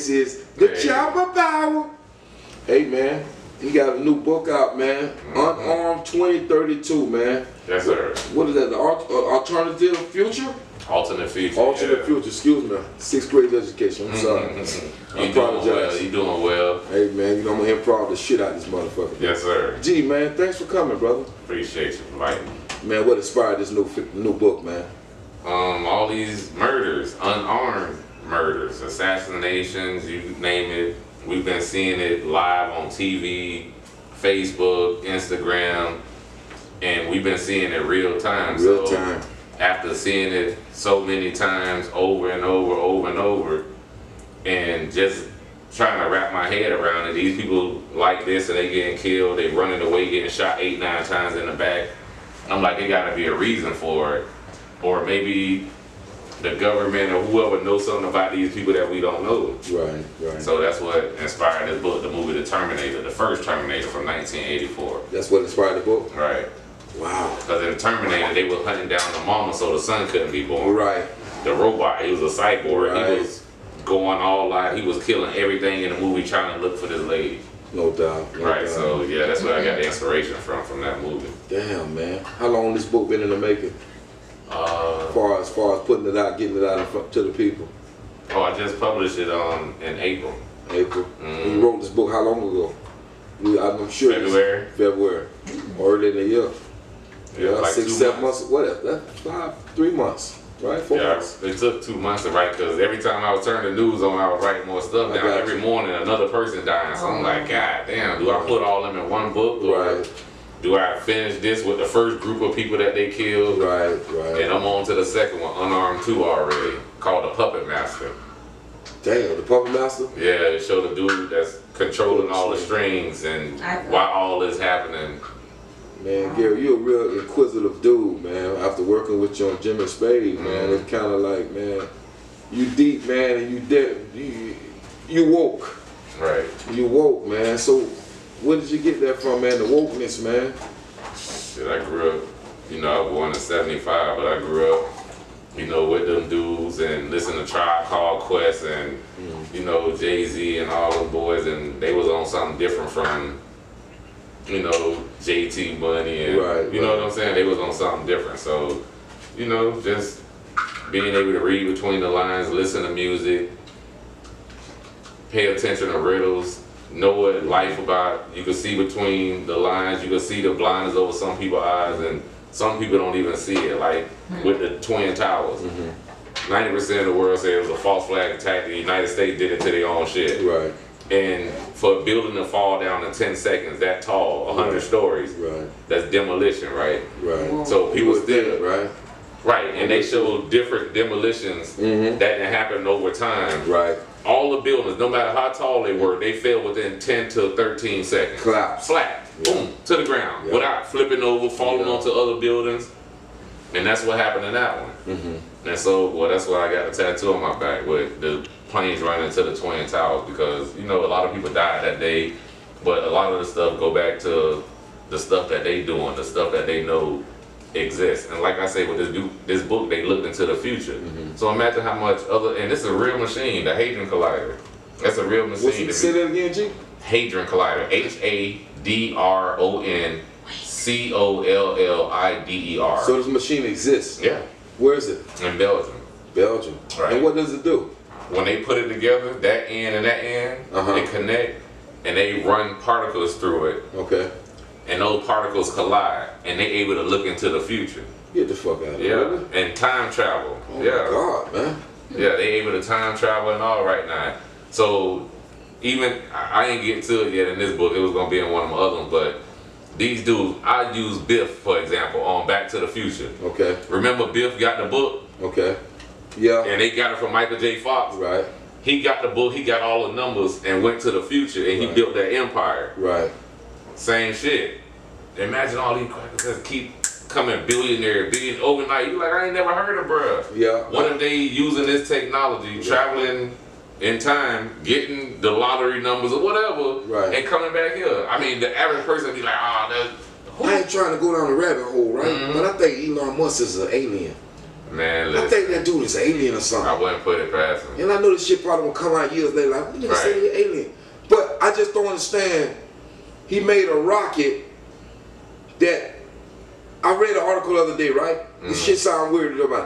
This is the Hey. Chopper Power. Hey man, he got a new book out, man. Unarmed 2032, man. Yes, sir. What is that? The uh, alternative future? Alternate future. Alternate yeah. future. Excuse me. Sixth grade education. I'm sorry. Mhm. I You doing well. apologize. You doing well. Hey man, you know I'm gonna improv the shit out of this motherfucker. Yes, sir. Gee man, thanks for coming, brother. Appreciate you inviting me. Man, what inspired this new new book, man? Um, all these murders, unarmed murders, assassinations, you name it. We've been seeing it live on TV, Facebook, Instagram, and we've been seeing it real time. Real so time. After seeing it so many times, over and over, over and over, and just trying to wrap my head around it. These people like this and they getting killed, they running away, getting shot eight, nine times in the back. I'm like, it gotta be a reason for it. Or maybe the government or whoever knows something about these people that we don't know. Right, right. So that's what inspired this book, the movie The Terminator, the first Terminator from 1984. That's what inspired the book. Right. Wow. Because in Terminator, they were hunting down the mama so the son couldn't be born. Right. The robot, he was a cyborg. Right. He was going all out. He was killing everything in the movie trying to look for this lady. No doubt. No Right. doubt. So yeah, that's where I got the inspiration from from that movie. Damn, man. How long this book been in the making? Uh, As far as far as putting it out, getting it out in front to the people. oh, I just published it um in April. April. Mhm. You wrote this book how long ago? We, I'm sure. February. February. Early in the year. Yeah, like six, seven months. What? That five, three months, right? Four Yeah, months. it took two months to write because every time I was turning the news on, I was writing more stuff down. Every you. morning, another person dying. So I'm like, God damn, do I put all them in one book? Or Right, do I finish this with the first group of people that they killed? right, right. And I'm on to the second one, Unarmed 2 already, called The Puppet Master. Damn, the puppet master. Yeah, it showed the dude that's controlling all the strings and why all this happening. Man, Gary, you're a real inquisitive dude, man. After working with you on Jimmy Spade, man, Mhm. it's kind of like, man, you deep, man, and you dead, you, you woke, Right. you woke, man. So, where did you get that from, man? The wokeness, man. Shit, I grew up, you know, I was born in 75, but I grew up, you know, with them dudes and listen to Tribe Called Quest and, mm. you know, Jay-Z and all them boys, and they was on something different from, you know, JT Money and, Right, you know right. what I'm saying? They was on something different. So, you know, just being able to read between the lines, listen to music, pay attention to riddles, know what life about. You can see between the lines. You can see the blinders over some people's eyes, and some people don't even see it. Like with the twin towers, Mm-hmm. 90 percent of the world say it was a false flag attack. The United States did it to their own shit. Right, And for a building to fall down in 10 seconds, that tall, 100 Right. stories, right, that's demolition, right? right. So people would think, still, right, right? And they show different demolitions Mhm. that done happened over time right. All the buildings, no matter how tall they were, they fell within 10 to 13 seconds. Collapse. Flat. Yeah. Boom. To the ground. Yeah. Without flipping over, falling Yeah. onto other buildings. And that's what happened in that one. Mm-hmm. And so, well, that's why I got a tattoo on my back with the planes running into the Twin Towers because, you know, a lot of people died that day, but a lot of the stuff go back to the stuff that they doing, the stuff that they know exists. And like I say, with this, du- this book, they looked into the future. Mm-hmm. So imagine how much other, and this is a real machine, the Hadron Collider. That's a real machine. to say that again, G? Hadron Collider. H A D R O N C O L L I D E R. So this machine exists. yeah, Where is it? in Belgium. Belgium. Right. And what does it do? When they put it together, that end and that end, Uh-huh. they connect and they run particles through it, Okay. And those particles collide, and they able to look into the future. Get the fuck out of here. Yeah, and time travel. Oh yeah, my God, man. Yeah, they able to time travel and all right now. So even I I ain't get to it yet in this book. It was gonna be in one of my other ones, but these dudes, I use Biff for example on Back to the Future. Okay. Remember Biff got the book Okay. Yeah. and they got it from Michael J. Fox. Right. He got the book, he got all the numbers and went to the future and he built that empire. Right. Same shit. Imagine all these crackers that keep coming billionaire, billion overnight. You like I ain't never heard of bruh. Yeah. What if they using this technology, traveling in time, getting the lottery numbers or whatever, Right. and coming back here? I mean, the average person be like, ah, that I ain't trying to go down the rabbit hole, right? Mhm. But I think Elon Musk is an alien. Man, I think that dude is an alien or something. I wouldn't put it past him. And I know this shit probably gonna come out years later, like, nigga Right. say he alien. But I just don't understand. He made a rocket that I read an article the other day, right? This Mhm. shit sound weird to me.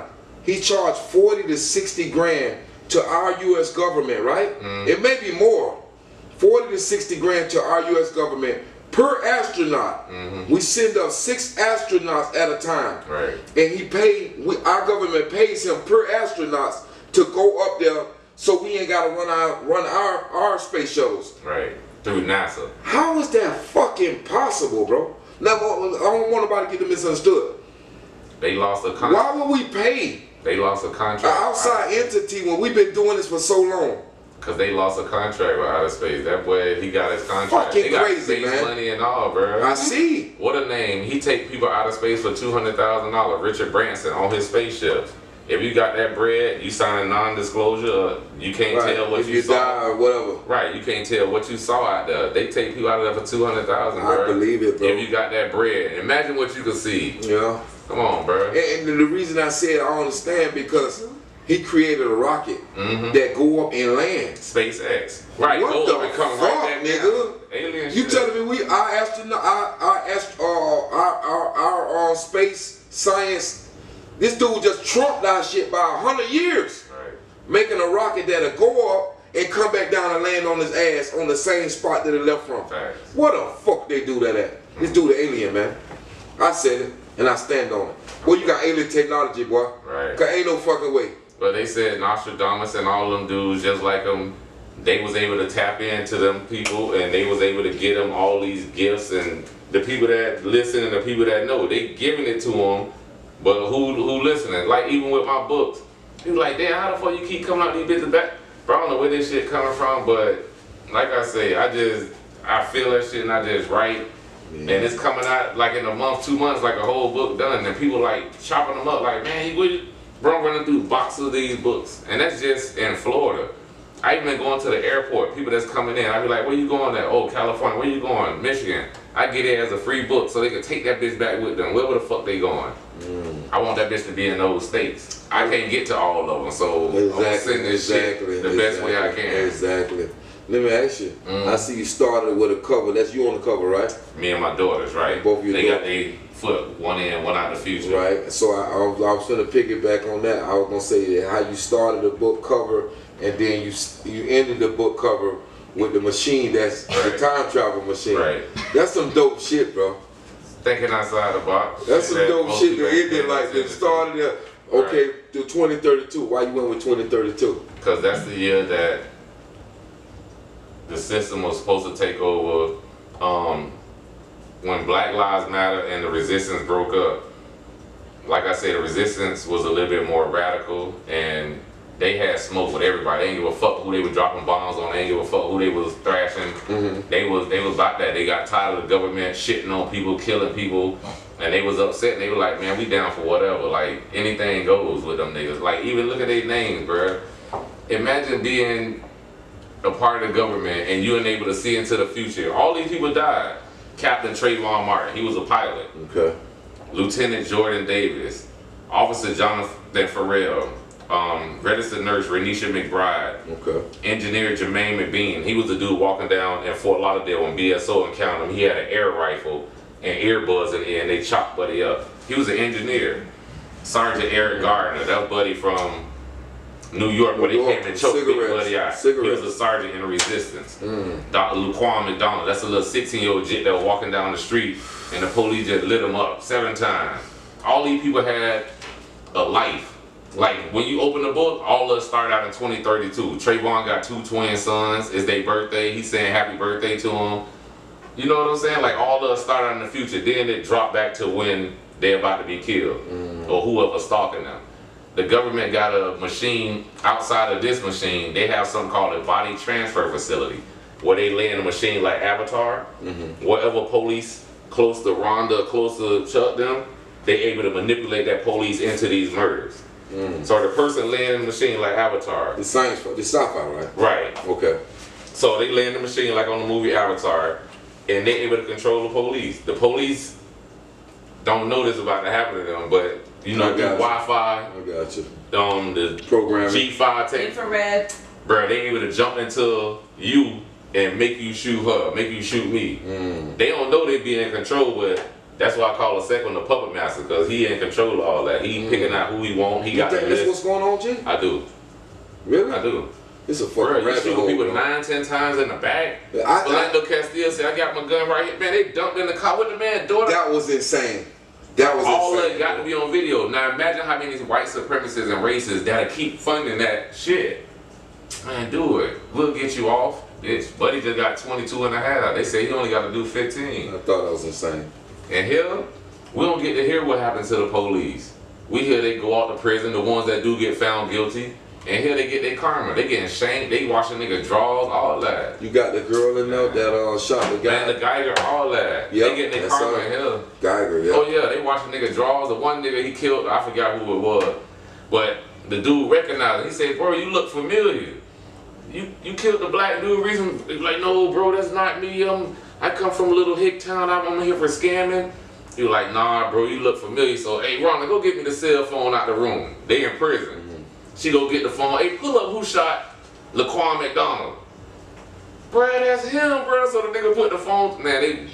He charged 40 to 60 grand to our US government, right? Mhm. It may be more. 40 to 60 grand to our US government per astronaut. Mhm. We send up six astronauts at a time Right. and he paid we, our government pays him per astronauts to go up there so we ain't gotta run our run our our space shuttles Right. Through NASA. how is that fucking possible bro now i don't want nobody to get it misunderstood They lost a contract. why would we pay They lost a contract. an outside entity when we've been doing this for so long Because they lost a contract with outer space. That boy, he got his contract. Fucking they got crazy, space man. money and all, bro. i see What a name. He take people out of space for two hundred thousand dollars. Richard Branson on his spaceships. If you got that bread, you sign a non-disclosure. You can't right tell what if you, you saw. die or whatever Right, you can't tell what you saw out there. They take people out of there for two hundred thousand, i bro. believe it bro If you got that bread, imagine what you could see. you know Come on, bro. and, and the reason i said i understand because he created a rocket hmm that go up and land SpaceX. Right, What go the and come fuck, right back nigga? Alien You shit. telling me we our astronaut our our, uh, our our our uh, space science? This dude just trumped our shit by a hundred years, Right. making a rocket that'll go up and come back down and land on his ass on the same spot that it left from. What the fuck they do that at? This dude an alien, man. I said it and I stand on it. Boy, you got alien technology, boy. Right. Cause ain't no fucking way. But they said Nostradamus and all them dudes, just like them, they was able to tap into them people and they was able to get them all these gifts and the people that listen and the people that know, they giving it to them. But who who listening? Like even with my books, he was like, damn, how the fuck you keep coming out these bitches back? Bro, I don't know where this shit coming from, but like I say, I just I feel that shit and I just write. And it's coming out like in a month, two months, like a whole book done, and people like chopping them up, like, man, he would, bro, I'm running through boxes of these books, and that's just in Florida. I even been going to the airport, people that's coming in, I be like, where you going at? Oh, California, where you going? Michigan. I get it as a free book so they can take that bitch back with them, wherever the fuck they going. I want that bitch to be in those states. I can't get to all of them, so I'm Exactly, send this exactly, shit the best way I can. Exactly. Let me ask you. Mm. I see you started with a cover. That's you on the cover, right? Me and my daughters, right? Both of you. they got daughters. their foot one in, one out the future. Right. So I, I was, I was gonna piggyback on that. I was gonna say that how you started the book cover, and then you you ended the book cover with the machine that's the time travel machine. Right. That's some dope shit, bro. Thinking outside the box. That's some That dope shit. people To ain't end it paying like the attention started there. Okay, to 2032. Why you went with 2032? Because that's the year that the system was supposed to take over. Um, when Black Lives Matter and the resistance broke up, like I said, the resistance was a little bit more radical and they had smoke with everybody. They didn't give a fuck who they were dropping bombs on. They didn't give a fuck who they was thrashing. Mm-hmm. They was they was about that. They got tired of the government shitting on people, killing people, and they was upset. And They were like, man, we down for whatever. Like anything goes with them niggas. Like even look at their names, bruh. Imagine being a part of the government and you ain't able to see into the future. All these people died. Captain Trayvon Martin, he was a pilot. Okay. Lieutenant Jordan Davis, Officer Jonathan Ferrell, um, registered nurse Renisha McBride, Okay. engineer Jermaine McBean. He was the dude walking down in Fort Lauderdale when BSO encountered him. He had an air rifle and earbuds in the and they chopped Buddy up. He was an engineer. Sergeant Eric Gardner, that was Buddy from New York, where they York, came and choked Big Buddy out. cigarettes. He was a sergeant in the resistance. Mm. Dr. Laquan McDonald, that's a little 16 year old jit that was walking down the street and the police just lit him up seven times. All these people had a life. Like when you open the book, all of us start out in 2032. Trayvon got two twin sons. It's their birthday. He's saying happy birthday to them. You know what I'm saying? Like all of us start out in the future. Then it drop back to when they're about to be killed mm. or whoever's stalking them. The government got a machine outside of this machine. They have something called a body transfer facility where they lay in a machine like Avatar. Mm-hmm. Whatever police close to Rhonda, close to Chuck them, they able to manipulate that police into these murders. So the person laying in the machine like Avatar, The science, the sci-fi, right? right? Okay. So they lay in the machine like on the movie Avatar, and they able to control the police. The police don't know this about to happen to them, but you know, I through got. Wi-Fi, I got you. um, the Programming. G5 tape, Infrared. bro, they able to jump into you and make you shoot her, make you shoot me. Mm. They don't know they be in control, but that's why I call a second the puppet master because he in control of all that. He mm. picking out who he want. He You got think that's what's going on, G? I do, Really? I do. It's a Bro, fucking you rabbit shoot people bro. nine, ten times in the back. I, I, Castillo said, I got my gun right here. Man, they dumped in the car with the man daughter. that was insane. That was All of insane. it got to be on video. Now imagine how many white supremacists and racists that'll keep funding that shit. Man, do it. We'll get you off. Bitch, Buddy just got 22 and a half. They say he only got to do 15. I thought that was insane. And here, we don't get to hear what happened to the police. We hear they go out to prison, the ones that do get found guilty. And here they get their karma. They getting shanked, they washing nigga drawers, all that. You got the girl in there that uh, shot the Man, guy. the Guyger, all that. Yep, they getting their karma in here. Guyger, yeah. Oh yeah, they watching nigga draws. The one nigga he killed, I forgot who it was, but the dude recognized. It. He said, "Bro, you look familiar. You you killed the black dude. Reason like, no, bro, that's not me. Um, I come from a Little Hick Town. I'm, here for scamming." Was like, "Nah, bro, you look familiar." So, hey, Rhonda, go get me the cell phone out the room. They in prison. Mm-hmm. She go get the phone. Hey, pull up who shot Laquan McDonald. Brad, that's him, bro. So the nigga put the phone. Man, they.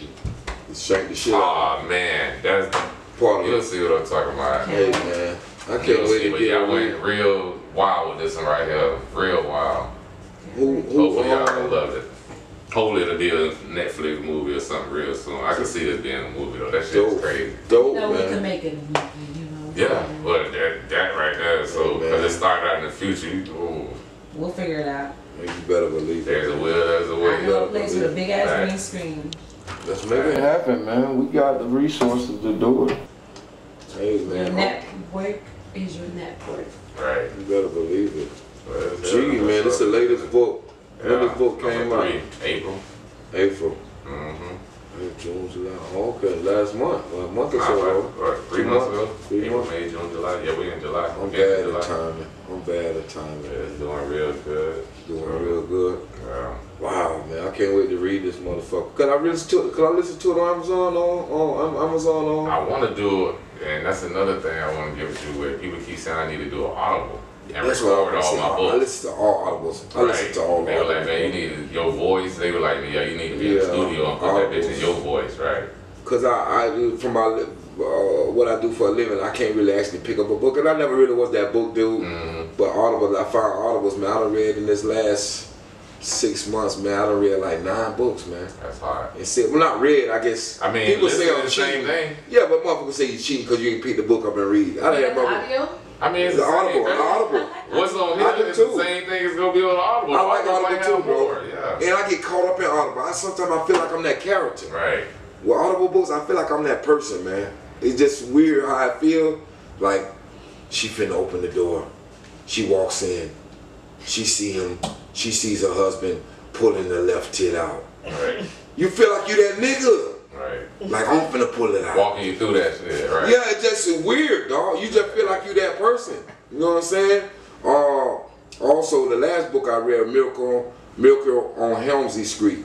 Shake the shit out. Oh man, that's Part of You'll it. see what I'm talking about. Hey, man. I can't You'll wait see, to but y'all went real wild with this one right here. Real wild. Who, who, Hopefully y'all um, will love it. Hopefully it'll be a Netflix movie or something real soon. I can see this being a movie though. That shit's dope, crazy. dope, No, we can make it a movie, you know. Yeah, but that, that right there, so, Yeah, because man. it started out in the future, you, ooh, We'll figure it out. You better believe there's it. a will, there's a I way. know a place with a big ass Right. green screen. Let's make it happen. happen, man. We got the resources to do it. Hey, Your man. network is your network. Right. You better believe it. Well, Gee, man, this is the latest book. When Yeah, this book came out? April. April. Mm-hmm. June, July. Oh, okay, last month. Well, a month or so ago. What, three Two months months. ago? Three April, months. May, June, July. Yeah, we in July. I'm bad at timing. I'm bad at timing. Yeah, it's doing real good. Doing real good. Yeah. Wow, man, I can't wait to read this motherfucker. Could I listen to it? Could I listen to it on Amazon? On, on Amazon? On? I want to do it, and that's another thing I want to give it to you with. People keep saying I need to do an audible and That's what record I, all my I, I listen to all audibles. I listen to all They were like, man, you need your voice. They were like, yeah, you need to be in the studio and put that bitch in your voice, right? Cause I, I do for my uh, what I do for a living, I can't really actually pick up a book, and I never really was that book dude. Mm-hmm. But audible, I found audibles, man. I done read in this last six months, man. I don't read like nine books, man. That's hard. And said, well, not read, I guess. I mean, people say to I'm the same cheating. thing. Yeah, but motherfuckers say you cheating because you ain't pick the book up and read. I done had You got the motherfuckers. audio? I mean, it's The the, same audible, thing. the audible. What's on I do here is too. the same thing as gonna be on Audible. I like Audible Audible might too, have bro. more, Yeah. And I get caught up in Audible. I sometimes I feel like I'm that character. Right. With Audible books, I feel like I'm that person, man. It's just weird how I feel. Like she finna open the door. She walks in. She see him. She sees her husband pulling the left tit out. Right. You feel like you that nigga. Right. Like I'm finna pull it out. Walking you through that shit, right? Yeah, it's just weird, dog. You just feel like you that person. You know what I'm saying? Uh, also, the last book I read, Miracle, Miracle on Helmsley Street,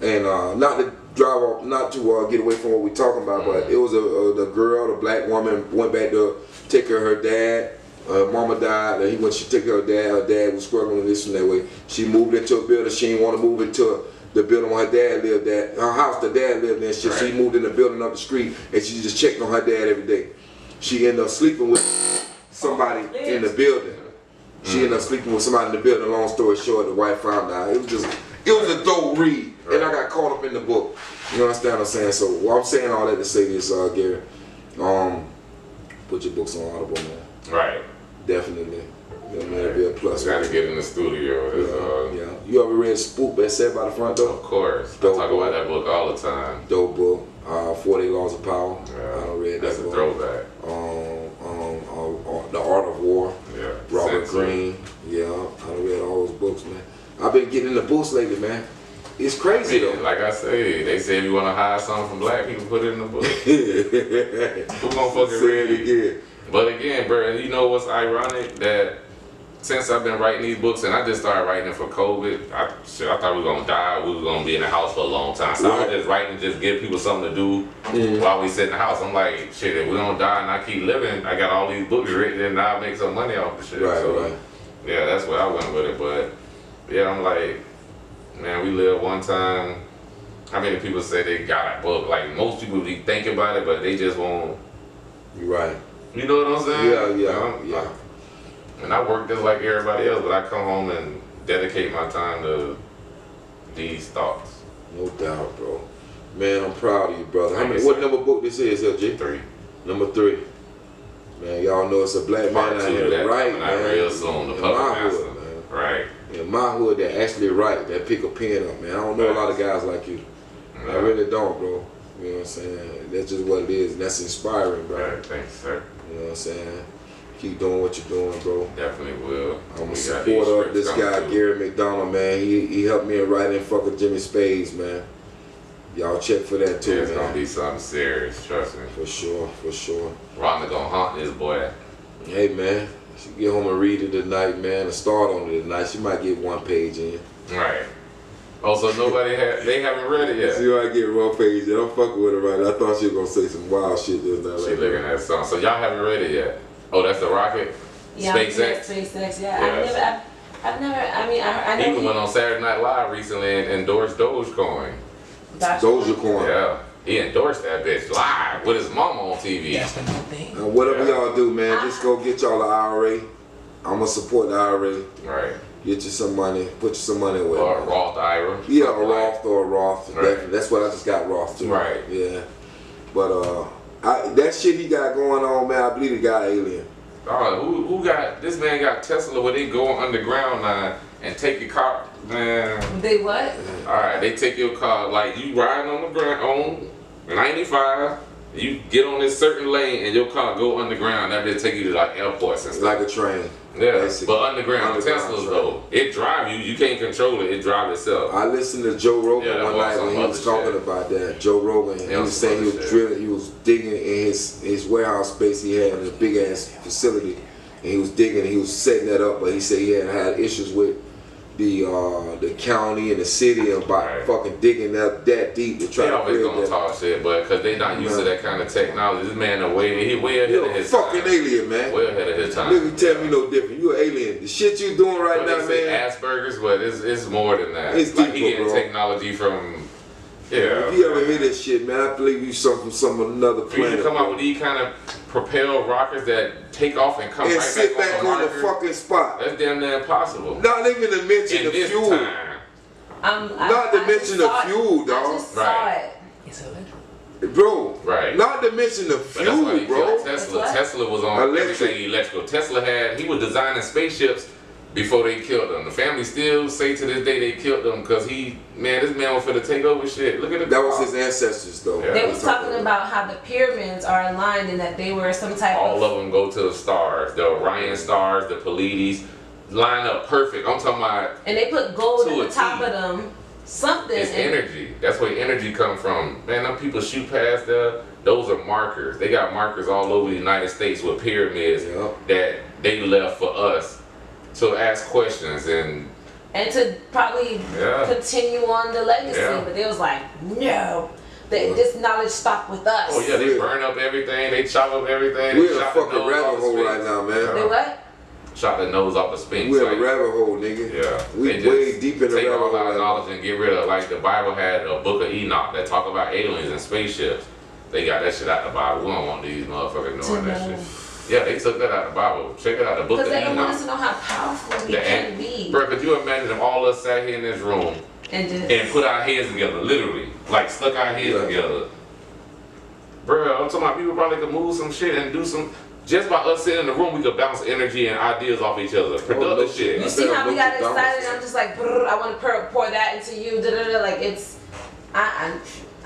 and uh, not to drive off, not to uh, get away from what we're talking about, but it was a, a the girl, the black woman, went back to take care of her dad. Uh, mama died, and he went. She took care of her dad. Her dad was struggling this and that way. She moved into a building. She didn't want to move into the building where her dad lived at. Her house, the dad lived in. Shit. She Right. moved in the building up the street, and she just checked on her dad every day. She ended up sleeping with somebody in the building. She ended up sleeping with somebody in the building. Long story short, the wife found out. It was just, it was a dope read, and I got caught up in the book. You understand what I'm saying? So, what I'm saying all that to say this, uh, Gary, um, put your books on Audible, man. Right. Definitely. Yeah, man, it'd be a plus. Got to get in the studio. It's, uh, Yeah, yeah. You ever read Spook that sat by the front door? Of course. I Dope talk book. about that book all the time. Dope book. Uh, 40 Laws of Power. I Yeah. done read That's that a throwback. Um, um, uh, uh, The Art of War. Yeah. Robert Sense. Greene. Yeah, I read all those books, man. I've been getting the books lately, man. It's I crazy mean, like I say, they say if you want to hide something from black people, put it in the book. though. Who gonna fucking read it it? But again, bro, you know what's ironic? That since I've been writing these books, and I just started writing for COVID. I shit, I thought we were gonna die. We were gonna be in the house for a long time. So I Right. was just writing, to just give people something to do while we sit in the house. I'm like, shit, if we don't die and I keep living, I got all these books written, and I'll make some money off the shit. Right, so, right. Yeah, that's where I went with it. But yeah, I'm like, man, we live one time. How many people say they got a book? Like most people be thinking about it, but they just won't. You right. You know what I'm saying? Yeah, yeah, I'm- yeah. And I work just like everybody else, but I come home and dedicate my time to these thoughts. No doubt, bro. Man, I'm proud of you, brother. How many, what number book this is, LG? Three. Number three. Man, y'all know it's a black man out here right, man. real soon, the in my Master. hood, man. Right. In my hood, that actually write, that pick a pen up, man. I don't know a lot of guys like you. I really don't, bro. You know what I'm saying? That's just what it is, and that's inspiring, bro. Right. Thanks, sir. You know what I'm saying? Keep doing what you're doing, bro. Definitely will. I'm a We got these supporter of this guy. Gary McDonald, man. He he helped me in writing fucking Jimmy Spades, man. Y'all check for that Yeah, too, it's gonna be something serious. Trust me. For sure, for sure. Rhonda gonna haunt this boy. Hey, man. She get home and read it tonight, man. And start on it tonight. She might get one page in. Right. Oh, so nobody had they haven't read it yet. See yet. how I get one page in. I'm fucking with her right now. I thought she was gonna say some wild shit just now. She like looking at something. So y'all haven't read it yet. Oh, that's the rocket. Yeah, SpaceX. SpaceX. Yeah, Yes. I've never. I've, I've never. I mean, I, I know even went on Saturday Night Live recently and endorsed Dogecoin. Dogecoin. Yeah. He endorsed that bitch live with his mama on TV. That's the new thing. Now, whatever Yeah. y'all do, man, just go get y'all an IRA. I'm gonna support the IRA. Right. Get you some money. Put you some money away. Or a. Roth IRA. Yeah, a Roth or a Roth. Right. Definitely. That's what I just got Roth too. Right. Yeah. But uh, I, that shit he got going on, man. I believe he got alien. Oh, who, who got this man got Tesla where they go underground now and take your car man. They what? Alright, they take your car like you riding on the ground on 95, you get on this certain lane and your car go underground, that bitch take you to like airports and It's stuff. like a train. Yeah, basically. but underground, Underground Teslas train. though, it drive you, you can't control it, it drive itself. I listened to Joe Rogan Yeah, one night when he was talking shit. about that. Joe Rogan, he was saying he was shit. drilling, he was digging in his his warehouse space he had in a big ass facility, and he was digging, he was setting that up, but he said he had had issues with the uh, the county and the city about Right. fucking digging up that deep to try They to always gonna that. talk shit, but because they not used to that kind of technology. This man way he way ahead You're of a his fucking time. alien, man. Way ahead of his time. Nigga, tell me no different. You an alien. The shit you doing right now, man. Asperger's, but it's it's more than that. It's like he getting bro. technology from yeah. If you ever hear this shit, man, I believe you some from some another For you planet. come out bro. with these kind of propel rockets that take off and come and right sit back, back on on the the fucking spot. that's damn near impossible. Not even to mention In the this fuel. time, Um, I, Not to I mention the saw it. fuel, I dog. just saw Right. it. It's electric. Bro. Right. Not to mention the But that's why fuel, bro. killed Tesla. That's what? Tesla was on Electric. everything electrical. Tesla had he was designing spaceships before they killed him. The family still say to this day they killed him because he man this man was finna take over shit. Look at the That car. was his ancestors, though. Yeah. They was talking about how the pyramids are aligned and that they were some type All of. of them go to the stars. The Orion stars, the Pleiades, line up perfect. I'm talking about and they put gold To at the top T. of them. Something. it's energy. That's where energy come from. Man, them people shoot past there. Those are markers. They got markers all over the United States with pyramids Yeah. that they left for us to ask questions and and to probably Yeah. continue on the legacy. Yeah. But they was like, no, that Yeah. this knowledge stopped with us. oh yeah, they Yeah. burn up everything. They chop up everything. We're in a the fucking rabbit hole right now, man. Yeah. They what? Chop the nose off the Sphinx. We're in like- a rabbit hole, nigga. Yeah, We they just way deep in the take rabbit all hole. our right now. knowledge and get rid of like the Bible had a book of Enoch that talk about aliens and spaceships. They got that shit out the Bible. We don't want these motherfuckers knowing that shit. Yeah, they took that out of the Bible. Check it out, the book of. Because they don't want us to know how powerful we The can an- be. Bro, could you imagine if all of us sat here in this room And just. and put our heads together, literally, like stuck our heads Yeah. together? Bro, I'm talking about people probably could move some shit and do some. Just by us sitting in the room, we could bounce energy and ideas off each other. Oh, Productive Oh, shit. shit. You see how we got looking down. excited? I'm just like, "Brr, I want to pour, pour that into you. Da, da, da. Like it's, I,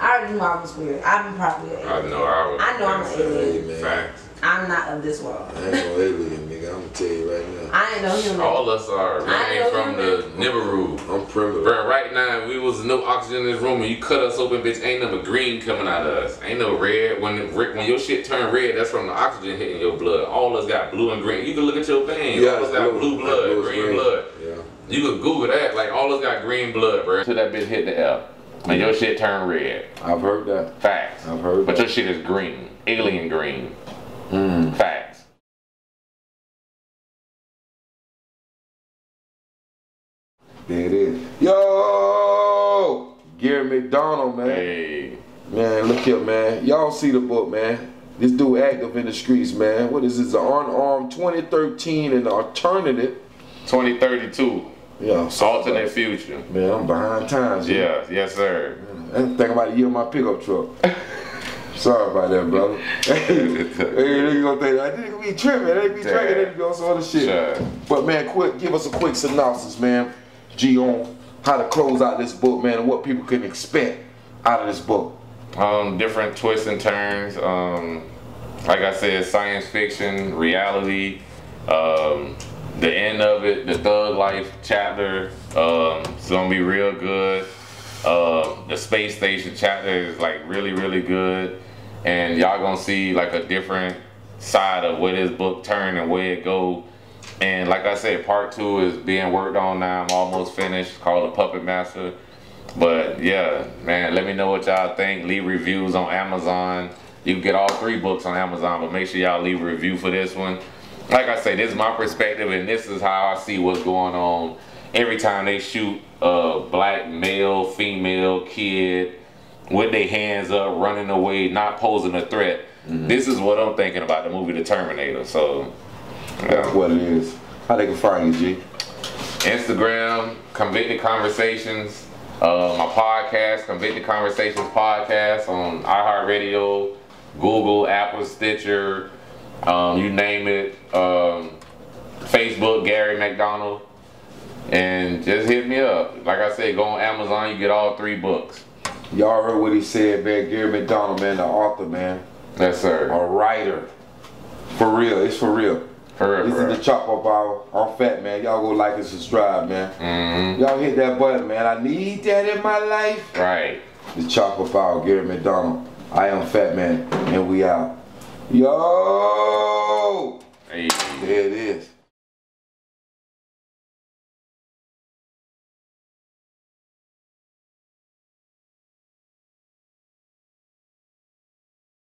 I, I already knew I was weird. I'm probably. An I know I would. I know I'm an Hey, alien. man. Facts. I'm not of this world. I ain't no alien, nigga. I'm gonna tell you right now. I ain't no human. All us are. We I ain't from you the Nibiru. I'm primitive. Bro, right now, we was no oxygen in this room and you cut us open, bitch. Ain't no green coming out of us. Ain't no red. When it- when your shit turn red, that's from the oxygen hitting your blood. All us got blue and green. You can look at your veins. all us got blue, blood, Blue is green, blood. Yeah. You can Google that. Like all us got green blood, bro. Until that bitch hit the F, and your shit turn red. I've heard that. Facts. I've heard But that. your shit is green, alien green. Mm. Facts. There it is. Yo, Gary McDonald, man. Hey. Man, look here, man. Y'all see the book, man. This dude active in the streets, man. What is this? The unarmed 2013 and the alternative. 2032. Yeah, so Alternate future. Man, I'm behind times. man. Yeah, yes, sir. I didn't think about to yield my pickup truck. Sorry about that, brother. hey, they gonna think I didn't be tripping. They be drinking. They be on some other shit. Sure. But man, quick, give us a quick synopsis, man. G on how to close out this book, man, and what people can expect out of this book. Um, different twists and turns. Um, like I said, science fiction, reality. Um, the end of it, the thug life chapter, um, it's gonna be real good. Uh, the space station chapter is like really, really good, and y'all gonna see like a different side of where this book turned and where it go. And like I said, part two is being worked on now. I'm almost finished. Called the Puppet Master. But yeah, man, let me know what y'all think. Leave reviews on Amazon. You can get all three books on Amazon, but make sure y'all leave a review for this one. Like I say, this is my perspective, and this is how I see what's going on every time they shoot a black male, female, kid with their hands up, running away, not posing a threat. This is what I'm thinking about the movie The Terminator. So, That's yeah. what it is. How they can find you, G? Instagram, Convicted Conversations. Uh, my podcast, Convicted Conversations Podcast on iHeartRadio, Google, Apple, Stitcher, um, you name it. Um, Facebook, Gary McDonald. And just hit me up. Like I said, go on Amazon, you get all three books. Y'all heard what he said, man. Gary McDonald, man, the author, man, Yes, sir. a writer. For real, it's for real. For real, This for is real. the chop up hour. I'm fat, man. Y'all go like and subscribe, man. Mhm. Y'all hit that button, man. I need that in my life. Right. The chop up hour, Gary McDonald. I am FattMann, and we out. Yo! Hey. There it is.